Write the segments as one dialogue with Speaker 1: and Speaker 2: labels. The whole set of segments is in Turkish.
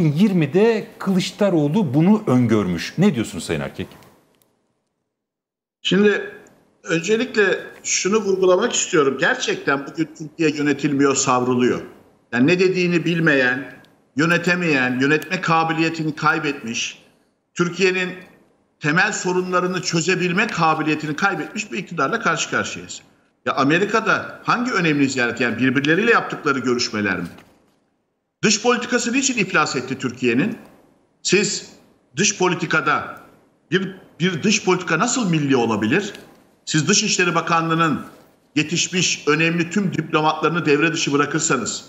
Speaker 1: 2020'de Kılıçdaroğlu bunu öngörmüş. Ne diyorsun Sayın Erkek?
Speaker 2: Şimdi öncelikle şunu vurgulamak istiyorum. Gerçekten bugün Türkiye yönetilmiyor, savruluyor. Yani ne dediğini bilmeyen, yönetemeyen, yönetme kabiliyetini kaybetmiş, Türkiye'nin temel sorunlarını çözebilme kabiliyetini kaybetmiş bir iktidarla karşı karşıyayız. Ya Amerika'da hangi önemli ziyaret yani birbirleriyle yaptıkları görüşmeler mi? Dış politikası niçin iflas etti Türkiye'nin? Siz dış politikada bir, bir dış politika nasıl milli olabilir? Siz Dışişleri Bakanlığı'nın yetişmiş önemli tüm diplomatlarını devre dışı bırakırsanız,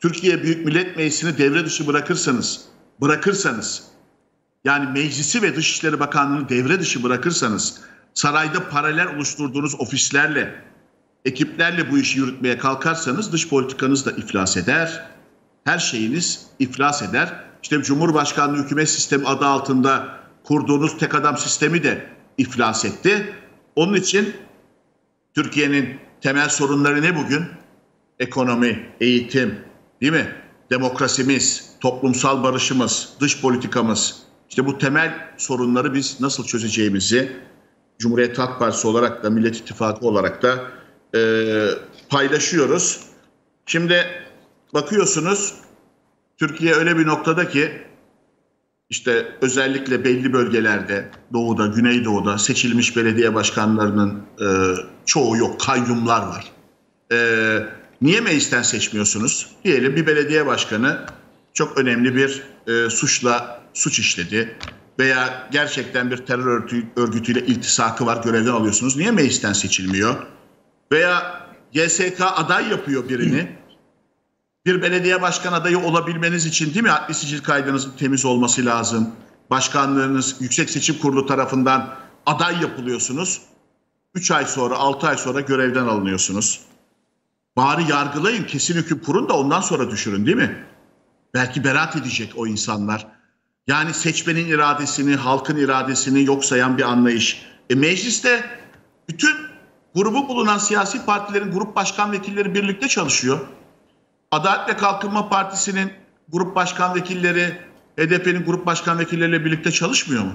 Speaker 2: Türkiye Büyük Millet Meclisi'ni devre dışı bırakırsanız, bırakırsanız, yani meclisi ve Dışişleri Bakanlığı'nı devre dışı bırakırsanız, sarayda paralel oluşturduğunuz ofislerle, ekiplerle bu işi yürütmeye kalkarsanız dış politikanız da iflas eder. Her şeyiniz iflas eder. İşte Cumhurbaşkanlığı hükümet sistemi adı altında kurduğunuz tek adam sistemi de iflas etti. Onun için Türkiye'nin temel sorunları ne bugün? Ekonomi, eğitim, değil mi? Demokrasimiz, toplumsal barışımız, dış politikamız. İşte bu temel sorunları biz nasıl çözeceğimizi Cumhuriyet Halk Partisi olarak da Millet İttifakı olarak da e, paylaşıyoruz. Şimdi bakıyorsunuz Türkiye öyle bir noktada ki işte özellikle belli bölgelerde doğuda, güneydoğuda seçilmiş belediye başkanlarının e, çoğu yok, kayyumlar var. E, niye meclisten seçmiyorsunuz? Diyelim bir belediye başkanı çok önemli bir e, suçla suç işledi veya gerçekten bir terör örgütü, örgütüyle iltisakı var görevden alıyorsunuz. Niye meclisten seçilmiyor? Veya YSK aday yapıyor birini. Bir belediye başkan adayı olabilmeniz için değil mi adli sicil kaydınızın temiz olması lazım. Başkanlığınız Yüksek Seçim Kurulu tarafından aday yapılıyorsunuz. 3 ay sonra 6 ay sonra görevden alınıyorsunuz. Bari yargılayın kesin hüküm kurun da ondan sonra düşürün değil mi? Belki beraat edecek o insanlar. Yani seçmenin iradesini, halkın iradesini yok sayan bir anlayış. E mecliste bütün grubu bulunan siyasi partilerin grup başkan vekilleri birlikte çalışıyor. Adalet ve Kalkınma Partisi'nin grup başkan vekilleri HDP'nin grup başkan vekilleriyle birlikte çalışmıyor mu?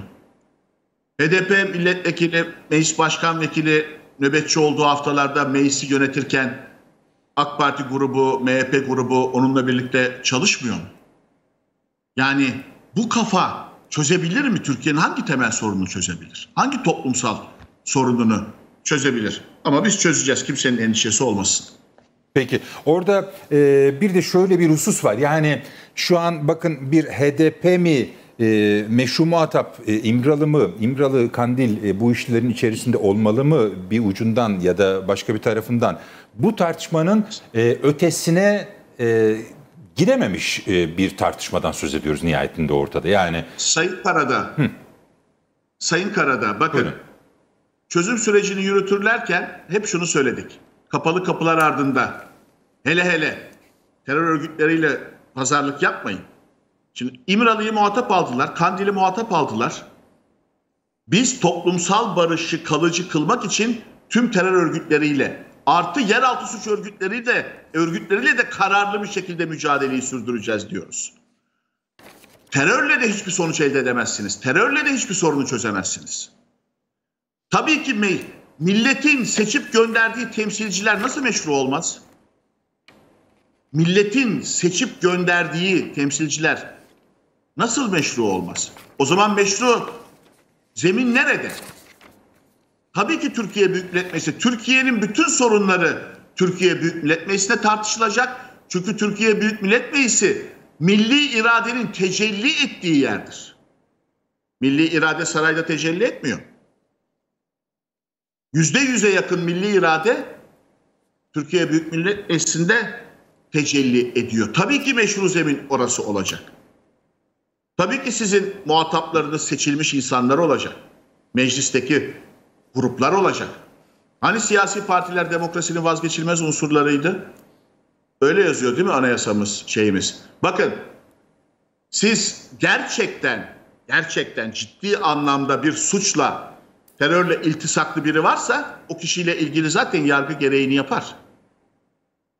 Speaker 2: HDP milletvekili, meclis başkan vekili nöbetçi olduğu haftalarda meclisi yönetirken AK Parti grubu, MHP grubu onunla birlikte çalışmıyor mu? Yani bu kafa çözebilir mi Türkiye'nin hangi temel sorununu çözebilir? Hangi toplumsal sorununu çözebilir? Ama biz çözeceğiz kimsenin endişesi olmasın.
Speaker 1: Peki orada e, bir de şöyle bir husus var. Yani şu an bakın bir HDP mi e, meşru muhatap e, İmralı mı, İmralı Kandil e, bu işlerin içerisinde olmalı mı bir ucundan ya da başka bir tarafından bu tartışmanın e, ötesine e, gidememiş e, bir tartışmadan söz ediyoruz nihayetinde ortada. Yani
Speaker 2: Sayın Karada, Hı. Sayın Karada bakın Buyurun. çözüm sürecini yürütürlerken hep şunu söyledik. Kapalı kapılar ardında hele hele terör örgütleriyle pazarlık yapmayın. Şimdi İmralı'yı muhatap aldılar, Kandil'i muhatap aldılar. Biz toplumsal barışı kalıcı kılmak için tüm terör örgütleriyle artı yeraltı suç örgütleri de örgütleriyle de kararlı bir şekilde mücadeleyi sürdüreceğiz diyoruz. Terörle de hiçbir sonuç elde edemezsiniz. Terörle de hiçbir sorunu çözemezsiniz. Tabii ki milletin seçip gönderdiği temsilciler nasıl meşru olmaz? Milletin seçip gönderdiği temsilciler nasıl meşru olmaz? O zaman meşru zemin nerede? Tabii ki Türkiye Büyük Millet Meclisi. Türkiye'nin bütün sorunları Türkiye Büyük Millet Meclisi'nde tartışılacak. Çünkü Türkiye Büyük Millet Meclisi milli iradenin tecelli ettiği yerdir. Milli irade sarayda tecelli etmiyor. Yüzde yüze yakın milli irade Türkiye Büyük Millet Meclisi'nde tecelli ediyor. Tabii ki meşru zemin orası olacak. Tabii ki sizin muhataplarınız seçilmiş insanlar olacak. Meclisteki gruplar olacak. Hani siyasi partiler demokrasinin vazgeçilmez unsurlarıydı? Öyle yazıyor değil mi anayasamız, şeyimiz? Bakın siz gerçekten gerçekten ciddi anlamda bir suçla terörle iltisaklı biri varsa o kişiyle ilgili zaten yargı gereğini yapar.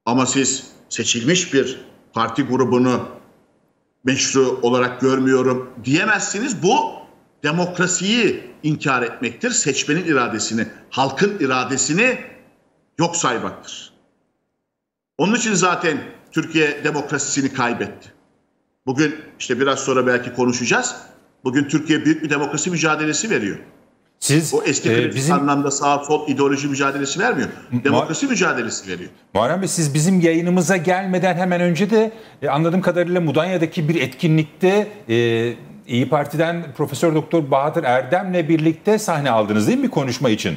Speaker 2: Ama siz seçilmiş bir parti grubunu meşru olarak görmüyorum diyemezsiniz. Bu demokrasiyi inkar etmektir. Seçmenin iradesini, halkın iradesini yok saymaktır. Onun için zaten Türkiye demokrasisini kaybetti. Bugün işte biraz sonra belki konuşacağız. Bugün Türkiye büyük bir demokrasi mücadelesi veriyor. Siz o eski e, bizim anlamda sağ sol ideoloji mücadelesi vermiyor. Demokrasi Ma mücadelesi veriyor.
Speaker 1: Muharrem Bey siz bizim yayınımıza gelmeden hemen önce de e, anladığım kadarıyla Mudanya'daki bir etkinlikte e, İyi Parti'den Profesör Doktor Bahadır Erdem'le birlikte sahne aldınız değil mi bir konuşma için?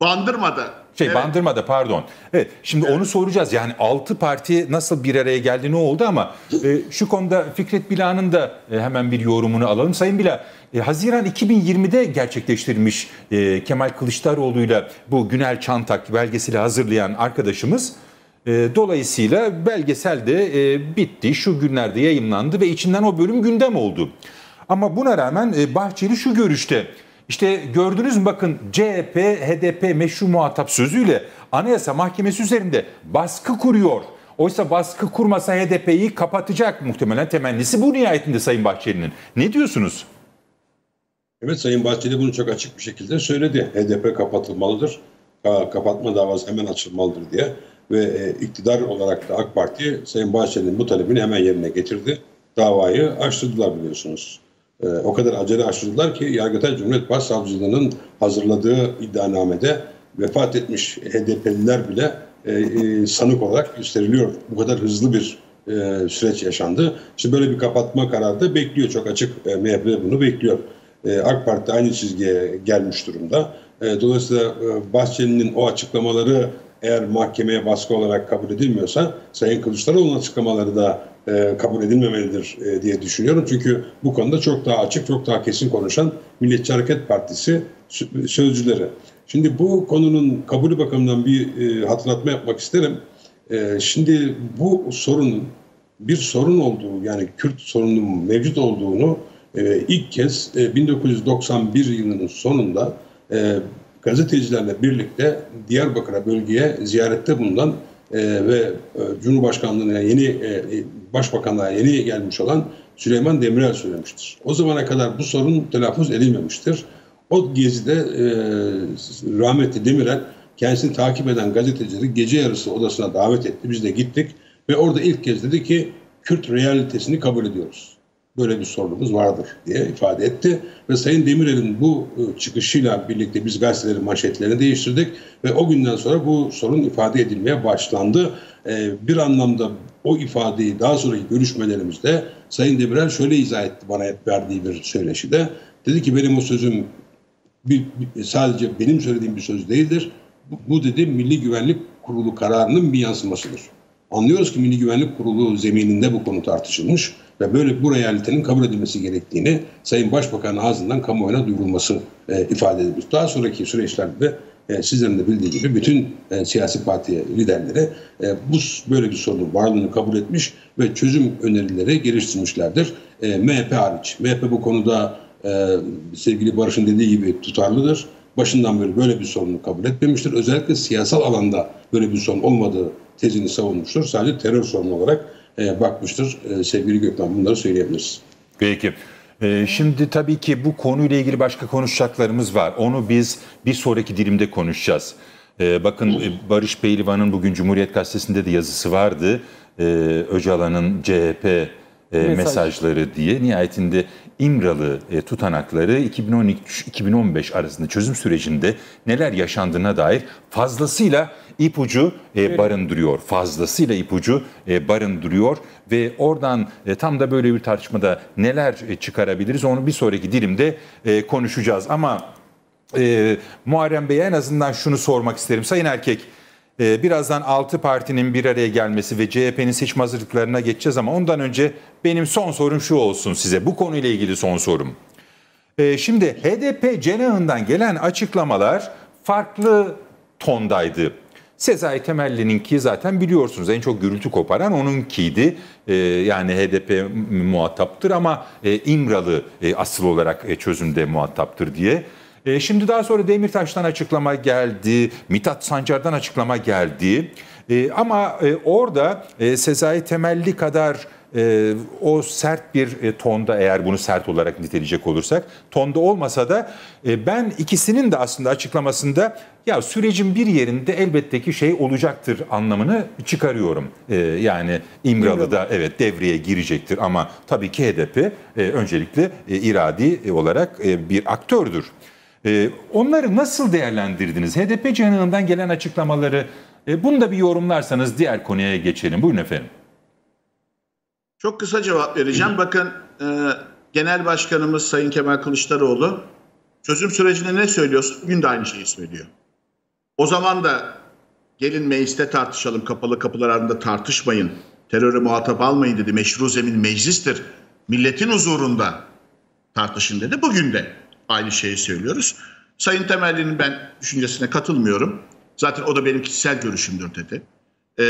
Speaker 2: Bandırma'da
Speaker 1: şey evet. Bandırma'da pardon. Evet şimdi evet. onu soracağız. Yani altı parti nasıl bir araya geldi ne oldu ama e, şu konuda Fikret Bila'nın da e, hemen bir yorumunu alalım. Sayın Bila e, Haziran 2020'de gerçekleştirilmiş e, Kemal Kılıçdaroğlu'yla bu Günel Çantak belgeseli hazırlayan arkadaşımız e, dolayısıyla belgesel de e, bitti. Şu günlerde yayınlandı ve içinden o bölüm gündem oldu. Ama buna rağmen e, Bahçeli şu görüşte işte gördünüz mü bakın CHP, HDP meşru muhatap sözüyle Anayasa Mahkemesi üzerinde baskı kuruyor. Oysa baskı kurmasa HDP'yi kapatacak muhtemelen temennisi bu nihayetinde Sayın Bahçeli'nin. Ne diyorsunuz?
Speaker 3: Evet Sayın Bahçeli bunu çok açık bir şekilde söyledi. HDP kapatılmalıdır. Kapatma davası hemen açılmalıdır diye. Ve e, iktidar olarak da AK Parti Sayın Bahçeli'nin bu talebini hemen yerine getirdi. Davayı açtırdılar biliyorsunuz. E, o kadar acele açtırdılar ki Yargıtay Cumhuriyet Başsavcılığı'nın hazırladığı iddianamede vefat etmiş HDP'liler bile e, e, sanık olarak gösteriliyor. Bu kadar hızlı bir e, süreç yaşandı. İşte böyle bir kapatma kararı da bekliyor. Çok açık e, MHP bunu bekliyor. E, AK Parti aynı çizgiye gelmiş durumda. E, dolayısıyla e, Bahçeli'nin o açıklamaları eğer mahkemeye baskı olarak kabul edilmiyorsa Sayın Kılıçdaroğlu'nun açıklamaları da e, kabul edilmemelidir e, diye düşünüyorum. Çünkü bu konuda çok daha açık, çok daha kesin konuşan Milliyetçi Hareket Partisi sözcüleri. Şimdi bu konunun kabulü bakımından bir e, hatırlatma yapmak isterim. E, şimdi bu sorunun bir sorun olduğu yani Kürt sorununun mevcut olduğunu e, ilk kez e, 1991 yılının sonunda e, gazetecilerle birlikte Diyarbakır'a bölgeye ziyarette bulunan e, ve e, Cumhurbaşkanlığına yeni e, Başbakanlığa yeni gelmiş olan Süleyman Demirel söylemiştir. O zamana kadar bu sorun telaffuz edilmemiştir. O gezide e, rahmetli Demirel kendisini takip eden gazetecileri gece yarısı odasına davet etti. Biz de gittik ve orada ilk kez dedi ki Kürt realitesini kabul ediyoruz böyle bir sorunumuz vardır diye ifade etti. Ve Sayın Demirel'in bu e, çıkışıyla birlikte biz gazetelerin manşetlerini değiştirdik ve o günden sonra bu sorun ifade edilmeye başlandı. E, bir anlamda o ifadeyi daha sonraki görüşmelerimizde Sayın Demirel şöyle izah etti bana hep verdiği bir söyleşide. Dedi ki benim o sözüm bir, sadece benim söylediğim bir söz değildir. Bu, bu dedi Milli Güvenlik Kurulu kararının bir yansımasıdır. Anlıyoruz ki Milli Güvenlik Kurulu zemininde bu konu tartışılmış ve böyle bu realitenin kabul edilmesi gerektiğini Sayın Başbakan'ın ağzından kamuoyuna duyurulması e, ifade edilmiş. Daha sonraki süreçlerde e, sizlerin de bildiği gibi bütün e, siyasi parti liderleri e, bu böyle bir sorunun varlığını kabul etmiş ve çözüm önerileri geliştirmişlerdir. E, MHP hariç. MHP bu konuda e, sevgili Barış'ın dediği gibi tutarlıdır. Başından beri böyle bir sorunu kabul etmemiştir. Özellikle siyasal alanda böyle bir sorun olmadığı tezini savunmuştur. Sadece terör sorunu olarak e, bakmıştır. E, sevgili Gökmen bunları söyleyebiliriz.
Speaker 1: Peki. E, şimdi tabii ki bu konuyla ilgili başka konuşacaklarımız var. Onu biz bir sonraki dilimde konuşacağız. E, bakın e, Barış Pehlivan'ın bugün Cumhuriyet Gazetesi'nde de yazısı vardı. Öcalan'ın CHP Mesaj. mesajları diye nihayetinde İmralı e, tutanakları 2013-2015 arasında çözüm sürecinde neler yaşandığına dair fazlasıyla ipucu e, barındırıyor. Fazlasıyla ipucu e, barındırıyor ve oradan e, tam da böyle bir tartışmada neler e, çıkarabiliriz onu bir sonraki dilimde e, konuşacağız. Ama e, Muharrem Bey'e en azından şunu sormak isterim. Sayın Erkek, e, birazdan 6 partinin bir araya gelmesi ve CHP'nin seçim hazırlıklarına geçeceğiz ama ondan önce benim son sorum şu olsun size. Bu konuyla ilgili son sorum. E, şimdi HDP cenahından gelen açıklamalar farklı tondaydı. Sezai Temelli'ninki zaten biliyorsunuz en çok gürültü koparan onunkiydi. Ee, yani HDP muhataptır ama e, İmralı e, asıl olarak e, çözümde muhataptır diye. E, şimdi daha sonra Demirtaş'tan açıklama geldi, Mithat Sancar'dan açıklama geldi. E, ama e, orada e, Sezai Temelli kadar e, o sert bir e, tonda eğer bunu sert olarak niteleyecek olursak tonda olmasa da e, ben ikisinin de aslında açıklamasında ya sürecin bir yerinde elbette ki şey olacaktır anlamını çıkarıyorum. E, yani İmralı'da evet devreye girecektir ama tabii ki HDP e, öncelikle e, iradi olarak e, bir aktördür. E, onları nasıl değerlendirdiniz? HDP canından gelen açıklamaları e, bunu da bir yorumlarsanız diğer konuya geçelim. Buyurun efendim.
Speaker 2: Çok kısa cevap vereceğim. Bakın e, Genel Başkanımız Sayın Kemal Kılıçdaroğlu çözüm sürecinde ne söylüyorsa bugün de aynı şeyi söylüyor. O zaman da gelin mecliste tartışalım, kapalı kapılar ardında tartışmayın, terörü muhatap almayın dedi. Meşru zemin meclistir, milletin huzurunda tartışın dedi. Bugün de aynı şeyi söylüyoruz. Sayın Temelli'nin ben düşüncesine katılmıyorum. Zaten o da benim kişisel görüşümdür dedi. Ee,